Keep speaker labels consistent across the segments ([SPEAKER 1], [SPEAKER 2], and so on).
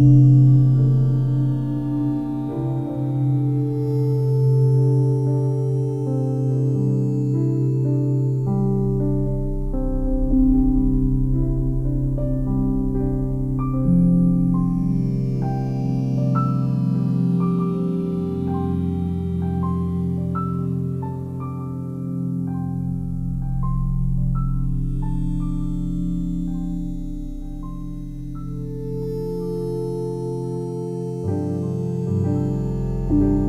[SPEAKER 1] Thank you. you.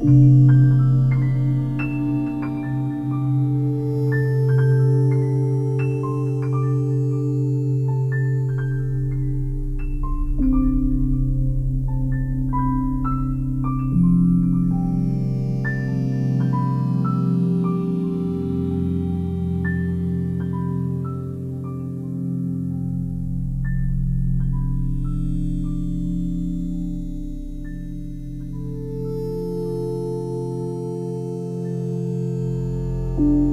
[SPEAKER 2] Thank you. thank you.